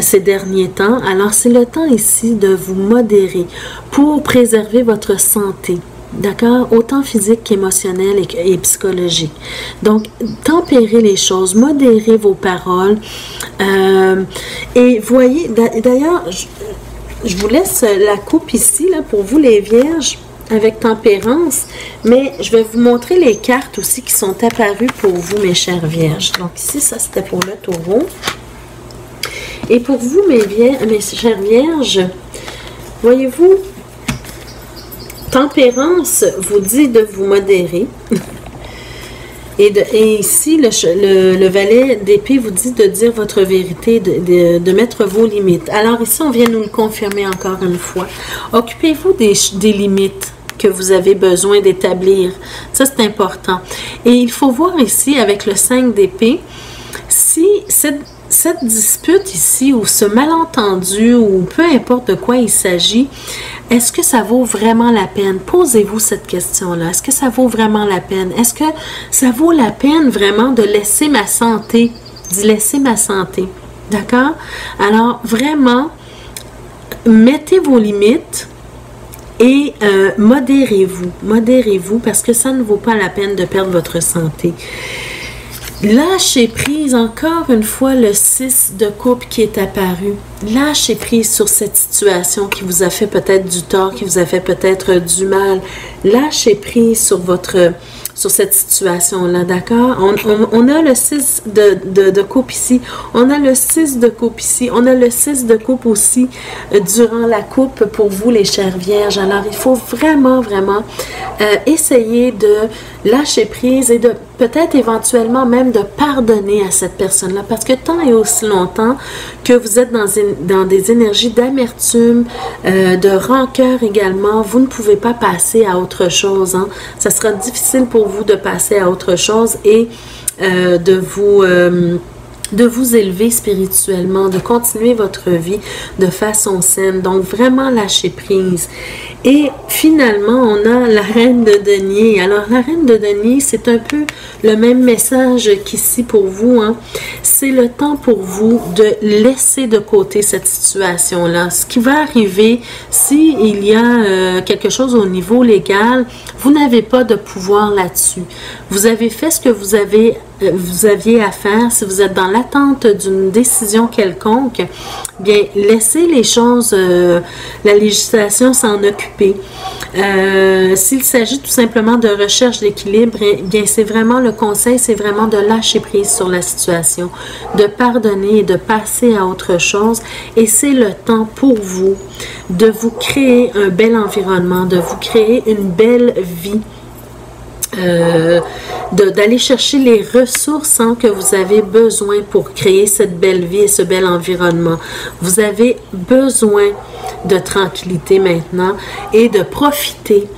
ces derniers temps. Alors c'est le temps ici de vous modérer pour préserver votre santé. D'accord? Autant physique qu'émotionnel et, psychologique. Donc, tempérez les choses, modérez vos paroles. Euh, et voyez, d'ailleurs, je, vous laisse la coupe ici, là, pour vous les vierges, avec tempérance. Mais je vais vous montrer les cartes aussi qui sont apparues pour vous, mes chères vierges. Donc, ici, ça, c'était pour le taureau. Et pour vous, mes, mes chères vierges, voyez-vous, tempérance vous dit de vous modérer. Et, ici, le, le, valet d'épée vous dit de dire votre vérité, de, de, mettre vos limites. Alors ici, on vient nous le confirmer encore une fois. Occupez-vous des, des limites que vous avez besoin d'établir. Ça, c'est important. Et il faut voir ici, avec le 5 d'épée, si cette cette dispute ici, ou ce malentendu, ou peu importe de quoi il s'agit, est-ce que ça vaut vraiment la peine? Posez-vous cette question-là. Est-ce que ça vaut vraiment la peine? Est-ce que ça vaut la peine vraiment de laisser ma santé, d'y laisser ma santé? D'accord? Alors, vraiment, mettez vos limites et euh, modérez-vous. Modérez-vous parce que ça ne vaut pas la peine de perdre votre santé. Lâchez prise encore une fois le 6 de coupe qui est apparu. Lâchez prise sur cette situation qui vous a fait peut-être du tort, qui vous a fait peut-être du mal. Lâchez prise sur votre sur cette situation-là, d'accord? On, a le 6 de, coupe ici, on a le 6 de coupe ici, on a le 6 de coupe aussi euh, durant la coupe pour vous, les chères vierges. Alors, il faut vraiment, vraiment euh, essayer de lâcher prise et de peut-être éventuellement même de pardonner à cette personne-là. Parce que tant et aussi longtemps que vous êtes dans, dans des énergies d'amertume, euh, de rancœur également, vous ne pouvez pas passer à autre chose. Hein. Ça sera difficile pour vous de passer à autre chose et euh, de vous... Euh, de vous élever spirituellement, de continuer votre vie de façon saine. Donc vraiment lâcher prise. Et finalement, on a la reine de denier. Alors la reine de denier, c'est un peu le même message qu'ici pour vous. Hein. C'est le temps pour vous de laisser de côté cette situation-là. Ce qui va arriver, s'il il y a euh, quelque chose au niveau légal, vous n'avez pas de pouvoir là-dessus. Vous avez fait ce que vous avez vous aviez à faire, si vous êtes dans l'attente d'une décision quelconque, bien, laissez les choses, euh, la législation s'en occuper. Euh, s'il s'agit tout simplement de recherche d'équilibre, eh bien, c'est vraiment le conseil, c'est vraiment de lâcher prise sur la situation, de pardonner et de passer à autre chose. Et c'est le temps pour vous de vous créer un bel environnement, de vous créer une belle vie euh, d'aller chercher les ressources hein, que vous avez besoin pour créer cette belle vie et ce bel environnement. Vous avez besoin de tranquillité maintenant et de profiter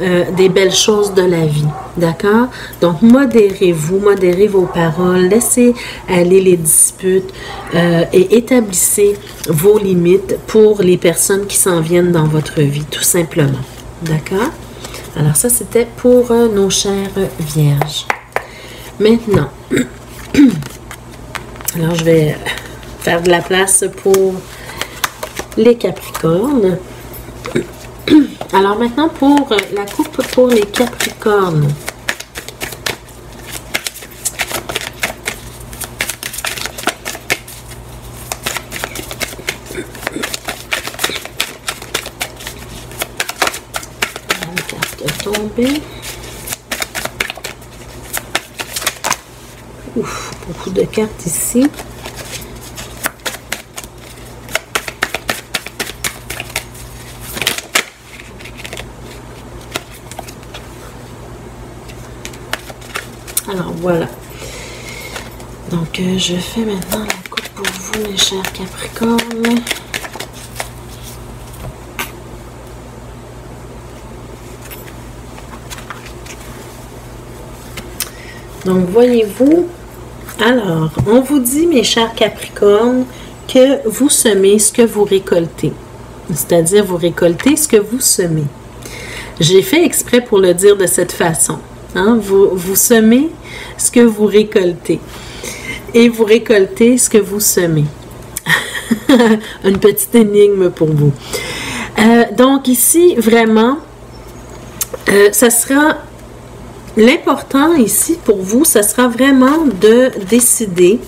euh, des belles choses de la vie. D'accord? Donc, modérez-vous, modérez vos paroles, laissez aller les disputes euh, et établissez vos limites pour les personnes qui s'en viennent dans votre vie, tout simplement. D'accord? Alors ça, c'était pour euh, nos chères vierges. Maintenant, alors je vais faire de la place pour les capricornes. Alors maintenant, pour la coupe pour les capricornes. Ouf, beaucoup de cartes ici. Alors voilà. Donc euh, je fais maintenant la coupe pour vous, mes chers Capricornes. Donc, voyez-vous, alors, on vous dit, mes chers Capricornes, que vous semez ce que vous récoltez. C'est-à-dire, vous récoltez ce que vous semez. J'ai fait exprès pour le dire de cette façon. Hein. Vous, vous semez ce que vous récoltez. Et vous récoltez ce que vous semez. Une petite énigme pour vous. Euh, donc ici, vraiment, euh, ça sera L'important ici pour vous, ce sera vraiment de décider,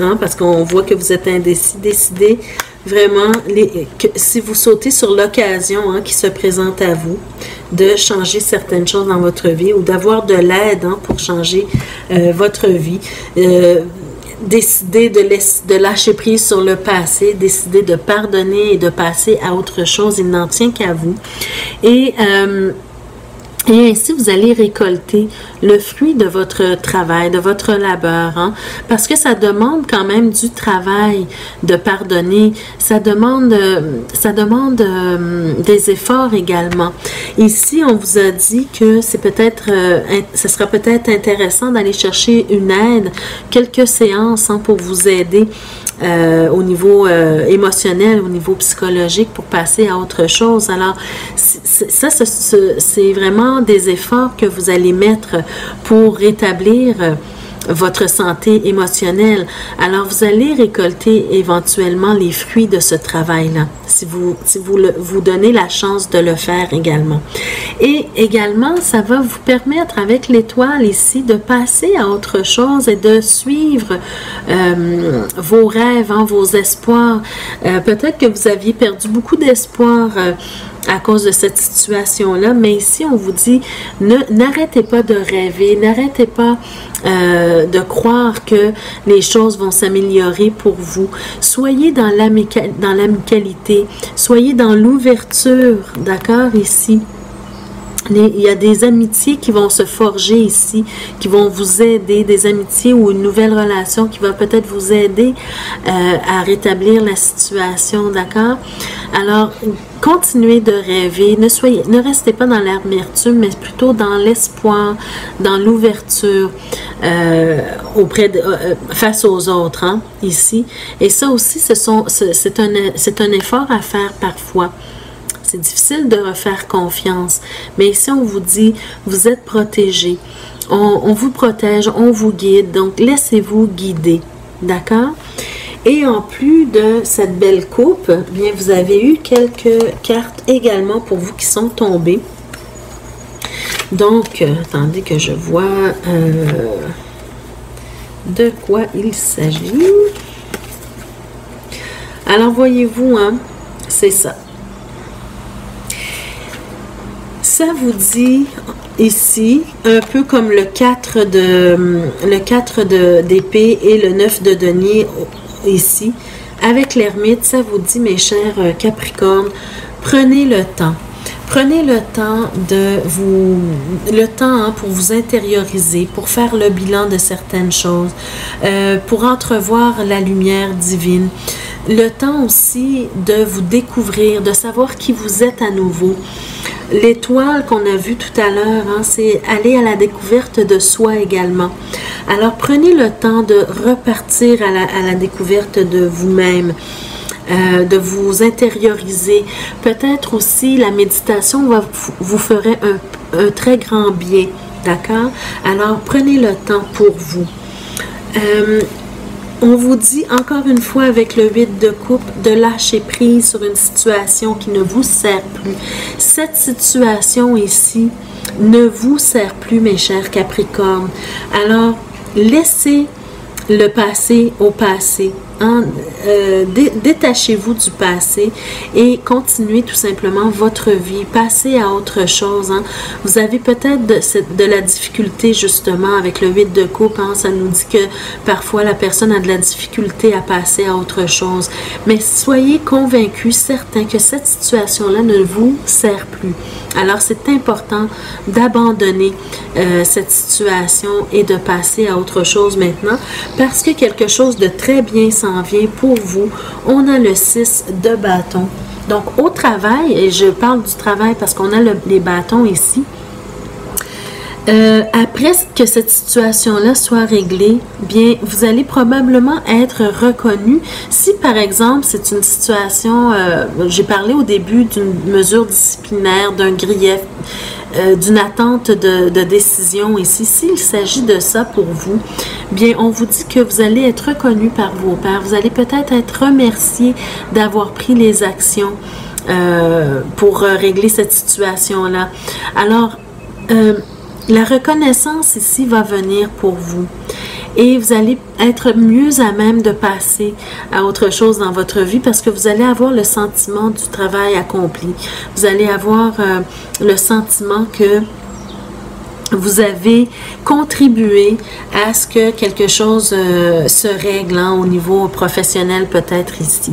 hein, parce qu'on voit que vous êtes indécis, décider vraiment si vous sautez sur l'occasion hein, qui se présente à vous de changer certaines choses dans votre vie ou d'avoir de l'aide hein, pour changer euh, votre vie. Euh, décider de, de, lâcher prise sur le passé, décider de pardonner et de passer à autre chose, il n'en tient qu'à vous. Et euh, et ainsi, vous allez récolter le fruit de votre travail, de votre labeur, hein? parce que ça demande quand même du travail de pardonner. Ça demande, ça demande euh, des efforts également. Ici, on vous a dit que c'est peut-être, euh, ce sera peut-être intéressant d'aller chercher une aide, quelques séances hein, pour vous aider euh, au niveau euh, émotionnel, au niveau psychologique pour passer à autre chose. Alors, ça, c'est vraiment des efforts que vous allez mettre pour rétablir votre santé émotionnelle. Alors, vous allez récolter éventuellement les fruits de ce travail-là, si vous, si vous donnez la chance de le faire également. Et également, ça va vous permettre, avec l'étoile ici, de passer à autre chose et de suivre euh, vos rêves, hein, vos espoirs. Euh, peut-être que vous aviez perdu beaucoup d'espoir. Euh, à cause de cette situation-là. Mais ici, on vous dit, n'arrêtez pas de rêver, n'arrêtez pas euh, de croire que les choses vont s'améliorer pour vous. Soyez dans l'amicalité, soyez dans l'ouverture, d'accord, ici? Il y a des amitiés qui vont se forger ici, qui vont vous aider, des amitiés ou une nouvelle relation qui va peut-être vous aider euh, à rétablir la situation, d'accord? Alors, continuez de rêver, ne, restez pas dans l'amertume, mais plutôt dans l'espoir, dans l'ouverture. euh, euh, face aux autres, hein, ici. Et ça aussi, c'est un effort à faire parfois. C'est difficile de refaire confiance. Mais ici, on vous dit, vous êtes protégé. On, vous protège, on vous guide. Donc, laissez-vous guider. D'accord? Et en plus de cette belle coupe, bien vous avez eu quelques cartes également pour vous qui sont tombées. Donc, euh, attendez que je vois euh, de quoi il s'agit. Alors, voyez-vous, hein, c'est ça. Ça vous dit ici, un peu comme le 4 de le 4 d'épée et le 9 de denier ici, avec l'ermite, ça vous dit, mes chers euh, Capricornes, prenez le temps. Prenez le temps de vous, le temps hein, pour vous intérioriser, pour faire le bilan de certaines choses, euh, pour entrevoir la lumière divine. Le temps aussi de vous découvrir, de savoir qui vous êtes à nouveau. L'étoile qu'on a vue tout à l'heure, hein, c'est aller à la découverte de soi également. Alors prenez le temps de repartir à la, découverte de vous-même. Euh, de vous intérioriser. Peut-être aussi la méditation vous ferait un, très grand bien. D'accord? Alors prenez le temps pour vous. Euh, on vous dit encore une fois avec le 8 de coupe de lâcher prise sur une situation qui ne vous sert plus. Cette situation ici ne vous sert plus, mes chers Capricornes. Alors, laissez le passé au passé. Hein, euh, détachez-vous du passé et continuez tout simplement votre vie. Passez à autre chose. Hein. Vous avez peut-être de, la difficulté justement avec le 8 de coupe. Hein. Ça nous dit que parfois la personne a de la difficulté à passer à autre chose. Mais soyez convaincus, certains que cette situation-là ne vous sert plus. Alors c'est important d'abandonner euh, cette situation et de passer à autre chose maintenant parce que quelque chose de très bien vient pour vous. On a le 6 de bâton. Donc, au travail, et je parle du travail parce qu'on a les bâtons ici, euh, après que cette situation-là soit réglée, bien, vous allez probablement être reconnu. Si, par exemple, c'est une situation, euh, j'ai parlé au début d'une mesure disciplinaire, d'un grief, euh, d'une attente de, de, décision ici, s'il s'agit de ça pour vous, bien, on vous dit que vous allez être reconnu par vos pères. Vous allez peut-être être remercié d'avoir pris les actions pour régler cette situation-là. Alors, la reconnaissance ici va venir pour vous et vous allez être mieux à même de passer à autre chose dans votre vie parce que vous allez avoir le sentiment du travail accompli. Vous allez avoir euh, le sentiment que vous avez contribué à ce que quelque chose euh, se règle hein, au niveau professionnel peut-être ici.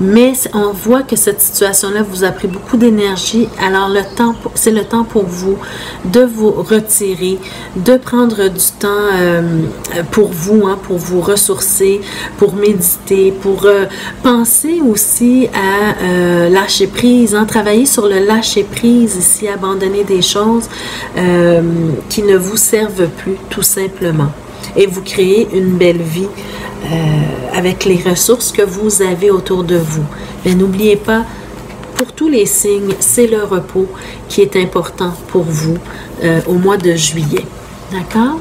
Mais on voit que cette situation-là vous a pris beaucoup d'énergie. Alors le temps, c'est le temps pour vous de vous retirer, de prendre du temps euh, pour vous, hein, pour vous ressourcer, pour méditer, pour euh, penser aussi à lâcher prise, hein, travailler sur le lâcher prise ici, abandonner des choses qui ne vous servent plus tout simplement. Et vous créez une belle vie euh, avec les ressources que vous avez autour de vous. Mais n'oubliez pas, pour tous les signes, c'est le repos qui est important pour vous euh, au mois de juillet. D'accord?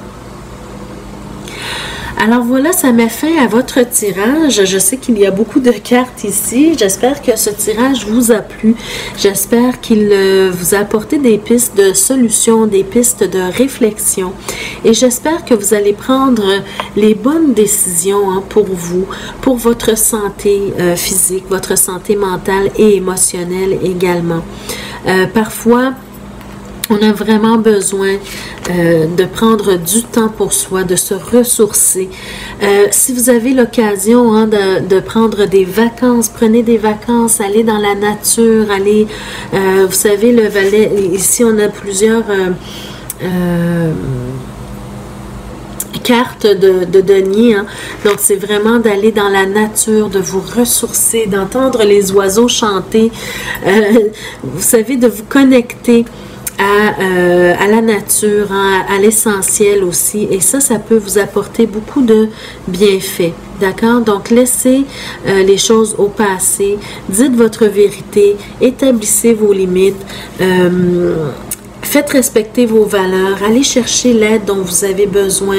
Alors voilà, ça met fin à votre tirage. Je sais qu'il y a beaucoup de cartes ici. J'espère que ce tirage vous a plu. J'espère qu'il euh, vous a apporté des pistes de solutions, des pistes de réflexion. Et j'espère que vous allez prendre les bonnes décisions hein, pour vous, pour votre santé euh, physique, votre santé mentale et émotionnelle également. Euh, parfois, on a vraiment besoin euh, de prendre du temps pour soi, de se ressourcer. Euh, si vous avez l'occasion hein, de, prendre des vacances, prenez des vacances, allez dans la nature, allez, euh, vous savez, le valet, ici on a plusieurs cartes de, de denier. Hein. Donc, c'est vraiment d'aller dans la nature, de vous ressourcer, d'entendre les oiseaux chanter. vous savez, de vous connecter à, euh, à la nature, hein, à, l'essentiel aussi. Et ça, ça peut vous apporter beaucoup de bienfaits. D'accord? Donc, laissez euh, les choses au passé. Dites votre vérité. Établissez vos limites. Euh, faites respecter vos valeurs. Allez chercher l'aide dont vous avez besoin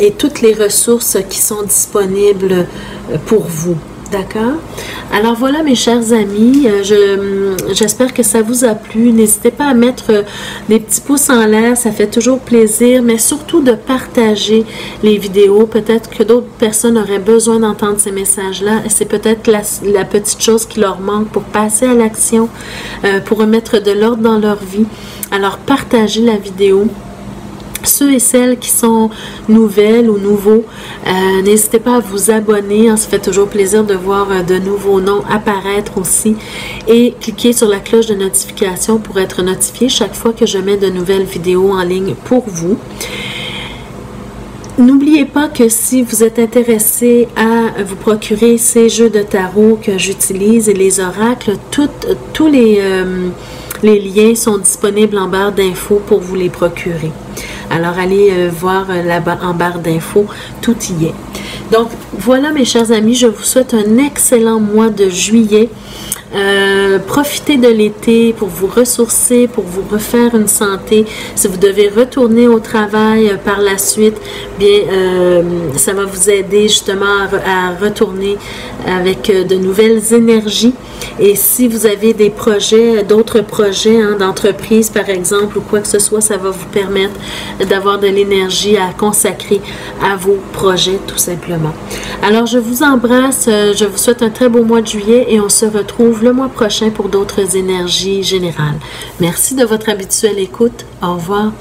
et toutes les ressources qui sont disponibles pour vous. D'accord? Alors voilà mes chers amis, euh, je, j'espère que ça vous a plu. N'hésitez pas à mettre euh, des petits pouces en l'air, ça fait toujours plaisir, mais surtout de partager les vidéos. Peut-être que d'autres personnes auraient besoin d'entendre ces messages-là c'est peut-être la, petite chose qui leur manque pour passer à l'action, euh, pour remettre de l'ordre dans leur vie. Alors partagez la vidéo ceux et celles qui sont nouvelles ou nouveaux, euh, n'hésitez pas à vous abonner. Hein, ça fait toujours plaisir de voir euh, de nouveaux noms apparaître aussi. Et cliquez sur la cloche de notification pour être notifié chaque fois que je mets de nouvelles vidéos en ligne pour vous. N'oubliez pas que si vous êtes intéressé à vous procurer ces jeux de tarot que j'utilise et les oracles, tous euh, les liens sont disponibles en barre d'infos pour vous les procurer. Alors allez euh, voir euh, là-bas en barre d'infos, tout y est. Donc voilà mes chers amis, je vous souhaite un excellent mois de juillet. Euh, profitez de l'été pour vous ressourcer, pour vous refaire une santé. Si vous devez retourner au travail par la suite, bien, ça va vous aider justement à, retourner avec de nouvelles énergies. Et si vous avez des projets, d'autres projets hein, d'entreprise par exemple ou quoi que ce soit, ça va vous permettre d'avoir de l'énergie à consacrer à vos projets tout simplement. Alors je vous embrasse, euh, je vous souhaite un très beau mois de juillet et on se le mois prochain pour d'autres énergies générales. Merci de votre habituelle écoute. Au revoir.